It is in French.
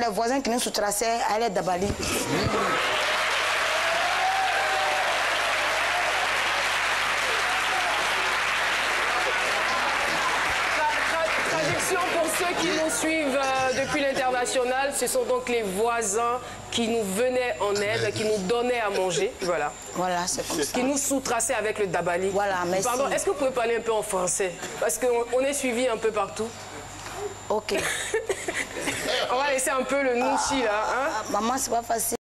Les voisins qui nous sous-traçaient allaient Dabali. Pour ceux qui nous suivent euh, depuis l'international, ce sont donc les voisins qui nous venaient en aide, qui nous donnaient à manger, voilà. Voilà, c'est comme ça. Qui nous sous-traçaient avec le dabali. Voilà, merci. Pardon, est-ce que vous pouvez parler un peu en français? Parce qu'on on est suivi un peu partout. Ok. Laisser un peu le nouchi là. Hein Ah, maman, c'est pas facile.